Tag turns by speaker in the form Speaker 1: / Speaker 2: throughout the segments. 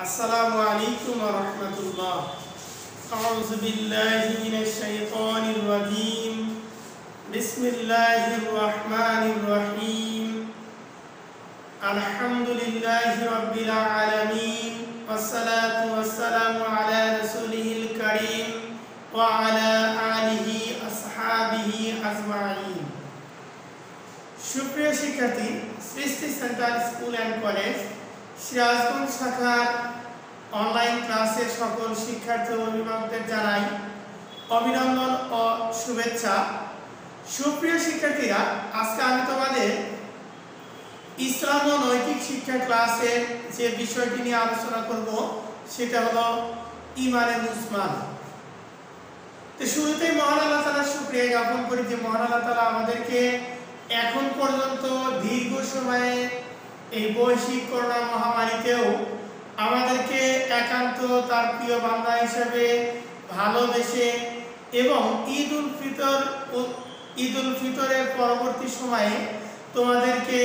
Speaker 1: السلام عليكم ورحمة الله أعوذ بالله من الشيطان الرجيم بسم الله الرحمن الرحيم الحمد لله رب العالمين والصلاة والسلام على رسوله الكريم وعلى آله أصحابه أجمعين সুপ্রিয় শিক্ষার্থী সৃষ্টি centre school and college Sirajganj শাখার অনলাইন ক্লাসের সকল শিক্ষার্থী অভিভাবকদের জানাই অভিনন্দন ও শুভেচ্ছা। সুপ্রিয় শিক্ষার্থীরা, আজকে আমি তোমাদের ইসলাম ও নৈতিক শিক্ষা ক্লাসের যে বিষয়টি নিয়ে আলোচনা করব, সেটা হলো ইমানে মুসমান তো শুরুতেই মহান আল্লাহ তালা শুক্রিয়া জ্ঞাপন করি যে মহান আল্লাহ তালা আমাদেরকে এখন পর্যন্ত দীর্ঘ সময়ে এই বৈশ্বিক করোনা মহামারীতেও আমাদেরকে একান্ত তার প্রিয় বান্দা হিসেবে ভালোবেসে এবং ঈদ উল ফিতর ঈদ উল ফিতরের পরবর্তী সময়ে তোমাদেরকে,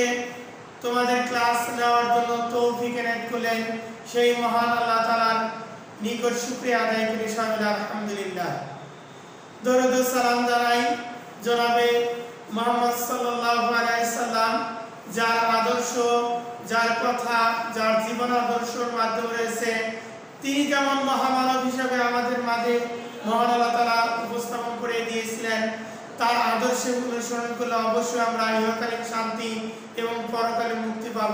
Speaker 1: তোমাদের ক্লাস নেওয়ার জন্য তৌফিক এনায়ত করলেন সেই মহান আল্লাহ তালার নিকট শুক্রিয়া আদায় করি সামিল আলহামদুলিল্লাহ। দরুদ সালাম জানাই জনাবে মোহাম্মদ সাল্লাম, যার আদর্শ কথা যার জীবন আদর্শের মাধ্যমে রয়েছে, তিনি যেমন মহামানব হিসাবে আমাদের মাঝে উপস্থাপন করে দিয়েছিলেন, তার আদর্শে অনুসরণ করলে অবশ্যই আমরা ইহকালীন শান্তি এবং মুক্তি পাব।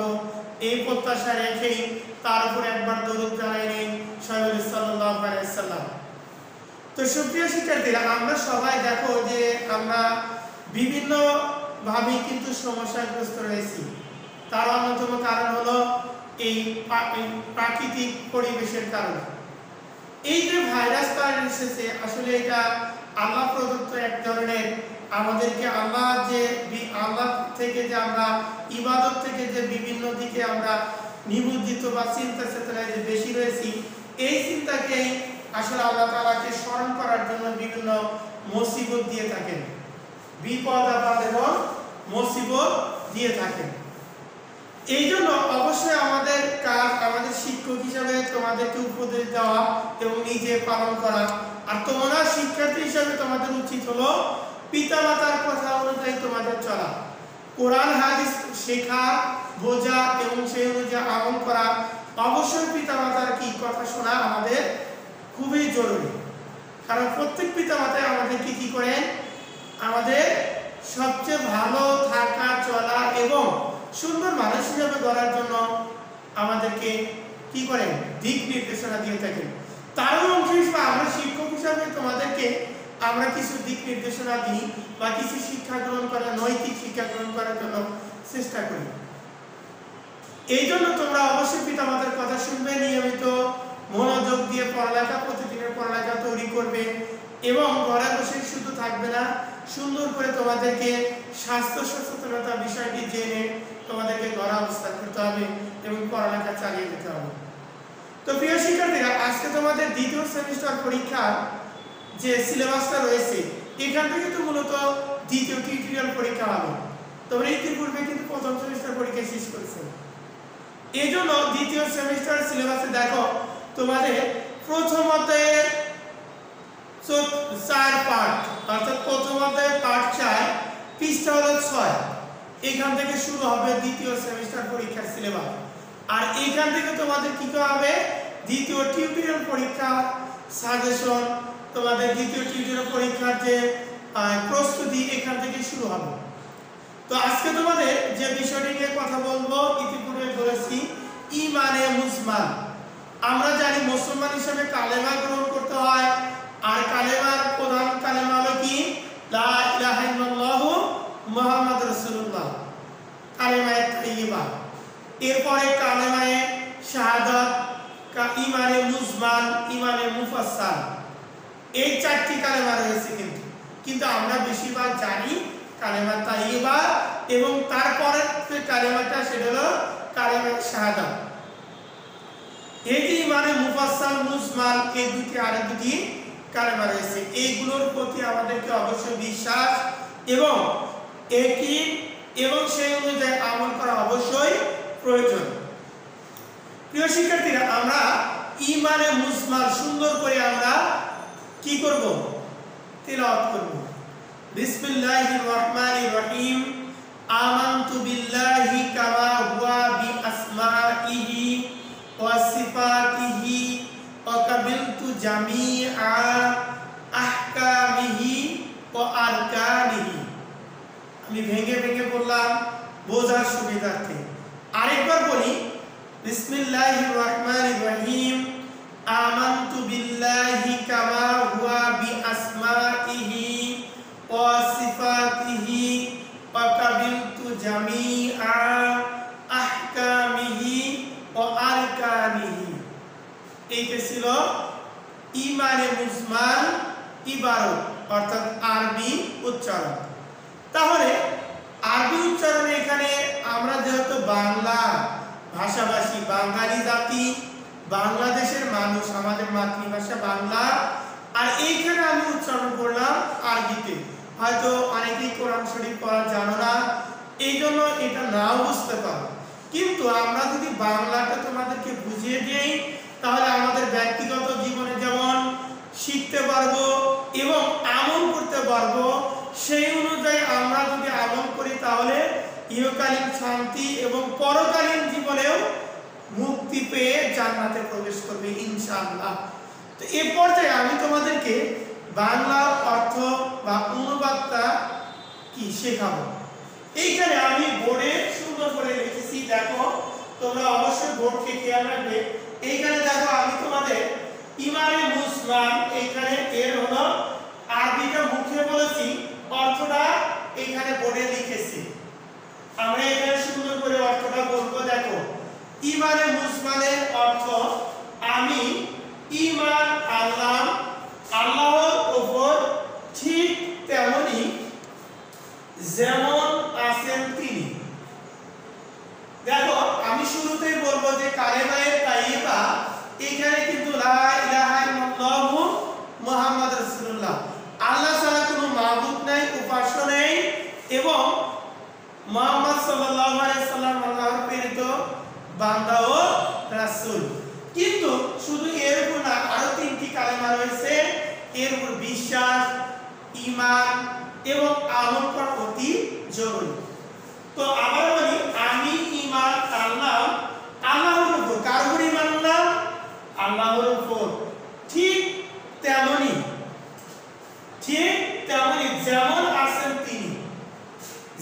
Speaker 1: এই প্রত্যাশা রেখেই তার উপর একবার দরুদ জানাই নেই তো সুপ্রিয় শিক্ষার্থীরা, আমরা সবাই দেখো যে আমরা বিভিন্ন ভাবেই কিন্তু সমস্যাগ্রস্ত রয়েছি। তার অন্যতম কারণ হলো এই প্রাকৃতিক পরিবেশের কারণে। এই যে ভাইরাস কারণ এসেছে, আসলে এটা আল্লাহ প্রদত্ত এক ধরনের আমাদেরকে আল্লাহ যে আল্লাহ থেকে যে আমরা ইবাদত থেকে যে বিভিন্ন দিকে আমরা নিবুদ্ধিত বা চিন্তা চেতনায় যে বেশি রয়েছি, এই চিন্তাকেই আসলে আল্লাহ তালাকে স্মরণ করার জন্য বিভিন্ন মুসিবত দিয়ে থাকেন। বিপদ আপদ এবং মুসিবত দিয়ে থাকেন। এই জন্য অবশ্যই আমাদের কাজ আমাদের শিক্ষক হিসাবে তোমাদেরকে উপদেশ দেওয়া এবং নিজে পালন করা। আর তোমরা শিক্ষার্থী হিসাবে তোমাদের উচিত হলো পিতামাতার কথা অনুযায়ী তোমাদের চলা। কোরআন, হাদিস শেখা, বোঝা এবং সেই অনুযায়ী আমল করা। অবশ্যই পিতামাতার কি কথা শোনা আমাদের খুবই জরুরি। কারণ প্রত্যেক পিতা পিতামাতায় আমাদেরকে কি করেন? আমাদের সবচেয়ে ভালো থাকা, চলা এবং সুন্দর মানুষ হিসাবে গড়ার জন্য আমাদেরকে কি করেন দিক নির্দেশনা দিয়ে থাকেন তারও অংশ হিসেবে আমরা শিক্ষক হিসাবে তোমাদেরকে আমরা কিছু দিক নির্দেশনা দিই বা কিছু শিক্ষা গ্রহণ করা, নৈতিক শিক্ষা গ্রহণ করার জন্য চেষ্টা করি। এই জন্য তোমরা অবশ্যই পিতামাতার কথা শুনবে, নিয়মিত মনোযোগ দিয়ে পড়ালেখা, প্রতিদিনের পড়ালেখা তৈরি করবে এবং ঘরে বসে শুধু থাকবে না, সুন্দর করে তোমাদেরকে স্বাস্থ্য সচেতনতা বিষয়টি জেনে তোমাদেরকে ঘরে অবস্থান করতে হবে এবং পড়ালেখা চালিয়ে যেতে হবে। তো প্রিয় শিক্ষার্থীরা, আজকে তোমাদের দ্বিতীয় সেমিস্টার পরীক্ষা যে সিলেবাসটা রয়েছে, এখান থেকে তো মূলত দ্বিতীয় টিউটোরিয়াল পরীক্ষা হবে। তোমরা ইতিপূর্বে কিন্তু প্রথম সেমিস্টার পরীক্ষা শেষ করেছে। এই জন্য দ্বিতীয় সেমিস্টার সিলেবাসে দেখো, তোমাদের প্রথম অধ্যায়ের চার পার্ট অর্থাৎ প্রথম অধ্যায়ের পার্ট চার, পৃষ্ঠা হলো ছয়। এখান থেকে শুরু হবে দ্বিতীয় সেমিস্টার পরীক্ষার সিলেবাস। আর এখান থেকে তোমাদের কি করা হবে? দ্বিতীয় টিউটোরিয়াল পরীক্ষা সাজেশন তোমাদের দ্বিতীয় টিউটোরিয়াল পরীক্ষার যে প্রস্তুতি এখান থেকে শুরু হবে। তো আজকে তোমাদের যে বিষয়টি নিয়ে কথা বলব, ইতিপূর্বে বলেছি ইমানে মুসলমান। আমরা জানি মুসলমান হিসেবে কালেমা গ্রহণ করতে হয়। আর কালেমার প্রধান কালেমা হলো কি? লা ইলাহা ইল্লাল্লাহু মুহাম্মদ রাসূলুল্লাহ। তাইয়্যিবা এরপরে কালেমায়ে শাহাদাত, কা ইমানে মুজমান ইমানে মুফাসসাল। এই চারটি কালেমা রয়েছে কিন্তু। কিন্তু আমরা বেশিরভাগ জানি কালেমা তাইয়্যিবা এবং তারপরের যে কালেমাটা সেটা হলো কালেমা শাহাদাত। এই ইমানে মুফাসসাল, মুজমাল, এই দুটি আর দুটি কালেমা রয়েছে। এইগুলোর প্রতি আমাদেরকে অবশ্যই বিশ্বাস এবং একই এবং সেই অনুযায়ী আমল করা অবশ্যই প্রয়োজন। প্রিয় শিক্ষার্থীরা, আমরা ইমানে মুসমাল সুন্দর করে আমরা কি করব? তেলাওয়াত করব। বিসমিল্লাহির রহমানির রহিম। আমানতু বিল্লাহি কামা হুয়া বিআসমাইহি ওয়া সিফাতিহি ওয়া কাবিলতু জামিআ আহকামিহি ওয়া আরকানিহি আমি ভেঙে ভেঙে বললাম, বোঝার সুবিধার্থে। আরেকবার বলি, বিসমিল্লাহির রহমানির রহিম, আমানতু বিল্লাহি কামা হুয়া বিআসমাইহি ওয়া সিফাতিহি ওয়া কাবিলতু জামিআ আহকামিহি ওয়া আরকানিহি। এইটা ছিল ইমানে মুজমাল, ইবারত, অর্থাৎ আরবি উচ্চারণ। তাহলে আরবি উচ্চারণে এখানে আমরা যেহেতু বাংলা ভাষাভাষী, বাঙালি জাতি, বাংলাদেশের মানুষ, আমাদের মাতৃভাষা বাংলা, আর এইখানে আমি উচ্চারণ করলাম আরবিতে। হয়তো অনেকেই কোরআন শরীফ পড়া জানো না এই জন্য এটা নাও বুঝতে পারো। কিন্তু আমরা যদি বাংলাটা তোমাদেরকে বুঝিয়ে দিই, তাহলে আমাদের ব্যক্তিগত জীবনে যেমন শিখতে পারব এবং আমল করতে পারব সেই অনুযায়ী আমরা যদি আমল করি, তাহলে ইহকালীন শান্তি এবং পরকালীন জীবনেও মুক্তি পেয়ে জান্নাতে প্রবেশ করবে ইনশাআল্লাহ। তো এ পর্যায়ে আমি তোমাদেরকে বাংলা অর্থ বা অনুবাদটা কি শেখাবো। এইখানে আমি বোর্ডে সুন্দর করে লিখেছি, দেখো, তোমরা অবশ্যই বোর্ডকে খেয়াল রাখবে। এইখানে দেখো, আমি তোমাদের ইমানে মুসলাম, এইখানে এর হলো আরবিটা মুখে বলেছি। অর্থটা এখানে বোর্ডে লিখেছি। আমরা এখানে সুন্দর করে অর্থটা বলব, দেখো। ইমানে মুসমানের অর্থ, আমি ইমান আনলাম, আল্লাহর উপর ঠিক তেমনি যেমন আছেন তিনি। দেখো, আমি শুরুতেই বলব যে কালেমায়ে তাইয়্যিবা এখানে কিন্তু লা ইলাহা ইল্লাল্লাহু মুহাম্মদ রাসূলুল্লাহ আল্লাহ ছাড়া কোনো মাবুদ নাই উপাস্য নেই এবং মুহাম্মদ সাল্লাল্লাহু আলাইহি সাল্লাম আল্লাহর প্রেরিত বান্দা ও রাসূল। কিন্তু শুধু এর উপর না, আরও তিনটি কালেমা রয়েছে। এর উপর বিশ্বাস, ঈমান এবং আমল করা অতি জরুরি। তো আবার বলি আমি ঈমান আনলাম আল্লাহর উপর কার উপর ঈমান আনলাম আল্লাহর উপর ঠিক তেমনি ঠিক তেমনি যেমন আছেন তিনি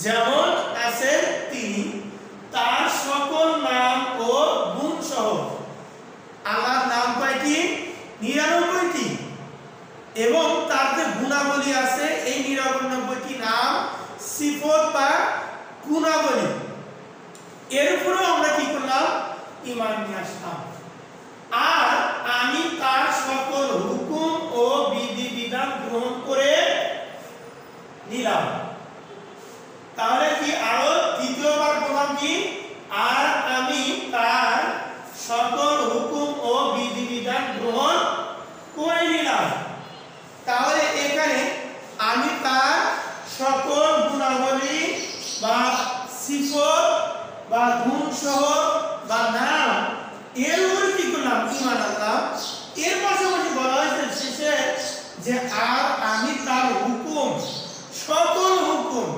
Speaker 1: যেমন আছেন তিনি তার সকল নাম ও গুণ সহ আল্লাহর নাম কয়টি নিরানব্বইটি এবং তার যে গুণাবলী আছে, এই নিরানব্বইটি নাম সিফত বা গুণাবলী। এর আমরা কি করলাম? ইমান নিয়ে আসলাম। আর আমি তার সকল হুকুম ও বিধি বিধান গ্রহণ করে নিলাম। তাহলে কি আরও দ্বিতীয়বার বললাম কি? আর আমি তার সকল হুকুম ও বিধিবিধান গ্রহণ করে নিলাম। তাহলে এখানে আমি তার সকল গুণাবলী বা সিফত বা গুণ সহ বা নাম, এর উপরে কি করলাম? ইমান আল্লাহ এর পাশাপাশি বলা হয়েছে শেষে যে আর আমি তার হুকুম, সকল হুকুম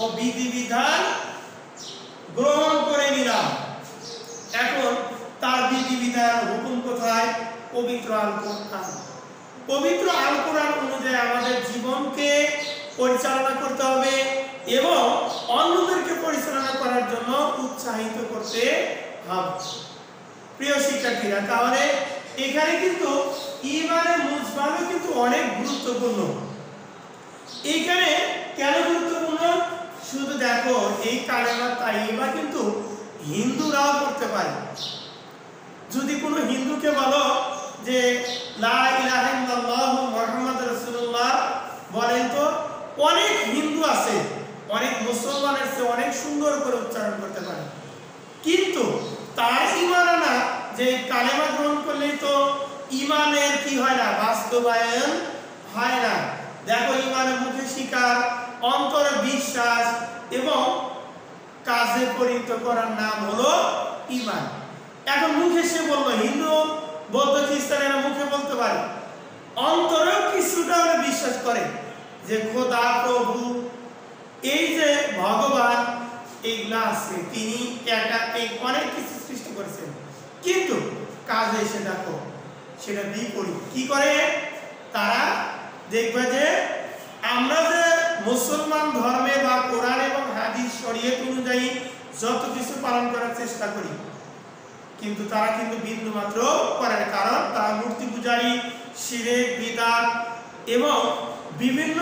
Speaker 1: ও বিধিবিধান গ্রহণ করে নিলাম এখন তার হুকুম কোথায়? পবিত্র আল কোরআন পবিত্র আল কোরআন অনুযায়ী আমাদের জীবনকে পরিচালনা করতে হবে এবং অন্যদেরকে পরিচালনা করার জন্য উৎসাহিত করতে হবে। প্রিয় শিক্ষার্থীরা, তাহলে এখানে কিন্তু ইমানের মুজমানও কিন্তু অনেক গুরুত্বপূর্ণ। এইখানে কেন গুরুত্বপূর্ণ? শুধু দেখো, এই কালেমা তাইবা কিন্তু হিন্দুরাও করতে পারে। যদি কোনো হিন্দুকে বলো যে বলেন তো, অনেক হিন্দু আছে, অনেক মুসলমানের চেয়ে অনেক সুন্দর করে উচ্চারণ করতে পারে। কিন্তু তার ইমান আনা যে কালেমা গ্রহণ করলেই তো ইমানের কি হয় না, বাস্তবায়ন হয় না। দেখো, ইমানের মুখে শিকার, অন্তরে বিশ্বাস এবং কাজে পরিণত করার নাম হলো ইমান। এখন মুখে সে বলল, হিন্দু, বৌদ্ধ খ্রিস্টানেরা মুখে বলতে পারে। অন্তরেও কিছুটা হলে বিশ্বাস করে যে, খোদা, প্রভু, এই যে ভগবান এইগুলা আছে তিনি একা এই অনেক কিছু সৃষ্টি করেছেন। কিন্তু কাজে এসে দেখো, সেটা বিপরীত। কি করে? তারা দেখবে যে, আমরা যে মুসলমান ধর্মে বা কোরআন এবং হাদিস শরীয়ত অনুযায়ী যত কিছু পালন করার চেষ্টা করি কিন্তু তারা কিন্তু বিন্দু মাত্র করেন কারণ তারা মূর্তি পূজারী, শিরে বিদার এবং বিভিন্ন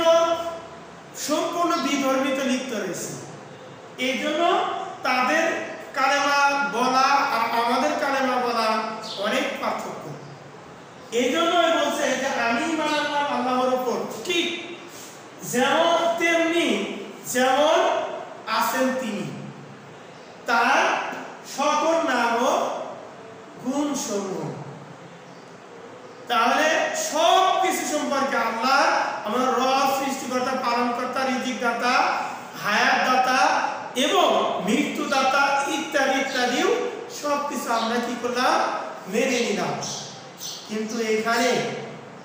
Speaker 1: সম্পূর্ণ বিধর্মিত লিপ্ত রয়েছে। এই জন্য তাদের কালেমা বলা আর আমাদের কালেমা বলা অনেক পার্থক্য এই জন্য বলছে যে আমি মানলাম আল্লাহর উপর ঠিক যেমন তেমনি যেমন আছেন তিনি তার সকল নাম ও গুণ সমূহ তাহলে সব কিছু সম্পর্কে আল্লাহ আমার রব সৃষ্টিকর্তা পালনকর্তা রিজিকদাতা হায়াতদাতা এবং মৃত্যুদাতা ইত্যাদি ইত্যাদিও সব কিছু আমরা কি করলাম? মেনে নিলাম। কিন্তু এখানে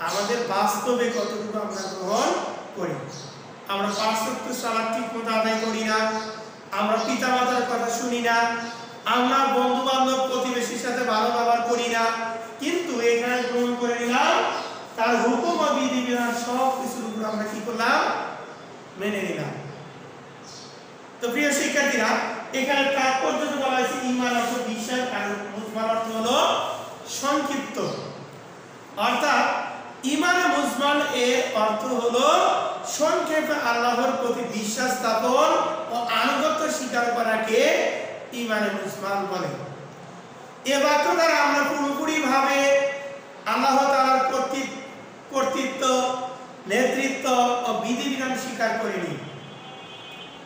Speaker 1: আমাদের বাস্তবে কতটুকু আমরা গ্রহণ করি? আমরা পাঁচশক্ত সালাদ ঠিক মতো আদায় করি না, আমরা পিতা মাতার কথা শুনি না, আমরা বন্ধু বান্ধব প্রতিবেশীর সাথে ভালো ব্যবহার করি না, কিন্তু এখানে গ্রহণ করে নিলাম, তার হুকুম বিধি বিধান সব কিছুর উপর আমরা কি করলাম? মেনে নিলাম। তো প্রিয় শিক্ষার্থীরা, এখানে তাৎপর্য বলা হয়েছে, ইমান অর্থ বিশ্বাস, আর মুসমান অর্থ হলো সংক্ষিপ্ত। অর্থাৎ, ইমানে মুসমান এর অর্থ হলো সংক্ষেপে আল্লাহর প্রতি বিশ্বাস স্থাপন ও আনুগত্য স্বীকার করাকে ইমানে মুসমান বলে। এ বাক্য দ্বারা আমরা পুরোপুরি ভাবে আল্লাহ তাআলার কর্তৃত্ব, নেতৃত্ব ও বিধিবিধান স্বীকার করিনি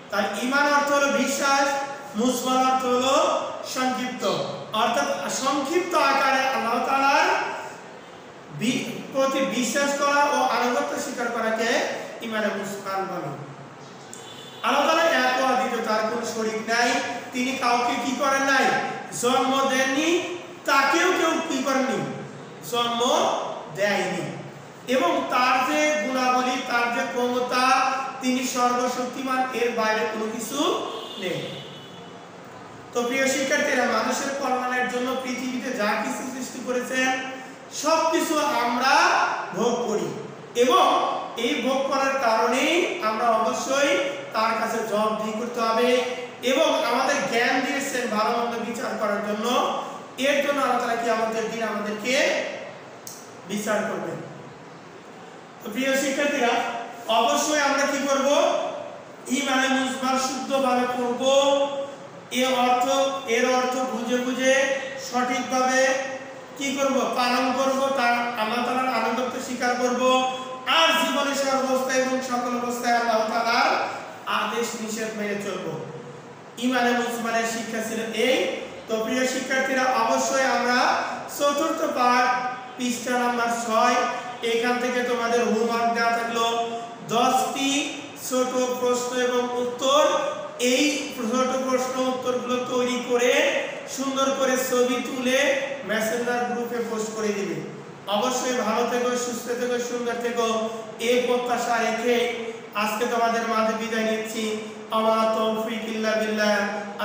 Speaker 1: তার ইমান অর্থ হলো বিশ্বাস মুসমান অর্থ হলো সংক্ষিপ্ত। অর্থাৎ সংক্ষিপ্ত আকারে আল্লাহ তাআলার বি- প্রতি বিশ্বাস করা ও আনুগত্য স্বীকার করাকে ইমানে মুসলমান বলে। আল্লাহ তার কোনো নাই, তিনি কাউকে কি করেন নাই? জন্ম দেননি, তাকেও কেউ কি করেননি? জন্ম দেয়নি। এবং তার যে গুণাবলী, তার যে ক্ষমতা তিনি সর্বশক্তিমান, এর বাইরে কোনো কিছু নেই। তো প্রিয় শিক্ষার্থীরা, মানুষের কল্যাণের জন্য পৃথিবীতে যা কিছু সৃষ্টি করেছেন সব কিছু আমরা ভোগ করি এবং এই ভোগ করার কারণেই আমরা অবশ্যই তার কাছে জবাবদিহি করতে হবে এবং আমাদের জ্ঞান দিয়েছেন ভালো মন্দ বিচার করার জন্য। এর জন্য তাআলা কি আমাদের দিন আমাদেরকে বিচার করবেন। তো প্রিয় শিক্ষার্থীরা অবশ্যই আমরা কি করব? ইমানে মুসবার শুদ্ধভাবে করব এর অর্থ এর অর্থ বুঝে বুঝে সঠিকভাবে কি করব? পালন করব তার আল্লাহ তাআলার আনুগত্য স্বীকার করব। আর জীবনে সর্বাবস্থায় এবং সকল অবস্থায় আল্লাহ তাআলার আদেশ নিষেধ মেনে চলব। ইমানে মুসলমানের শিক্ষা ছিল এই। তো প্রিয় শিক্ষার্থীরা, অবশ্যই আমরা চতুর্থ পাঠ পৃষ্ঠা নাম্বার ছয়, এখান থেকে তোমাদের হোমওয়ার্ক দেওয়া থাকল। দশটি ছোট প্রশ্ন এবং উত্তর। এই ছোট প্রশ্ন উত্তরগুলো তৈরি করে, সুন্দর করে ছবি তুলে মেসেঞ্জার গ্রুপে পোস্ট করে দিবে। অবশ্যই ভালো থেকো, সুস্থ থেকো, সুন্দর থেকো। এই প্রত্যাশা রেখে আজকে তোমাদের মাঝে বিদায় নিচ্ছি। আমার তৌফিক ইল্লা বিল্লাহ।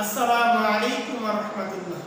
Speaker 1: আসসালামু আলাইকুম ওয়া রাহমাতুল্লাহ।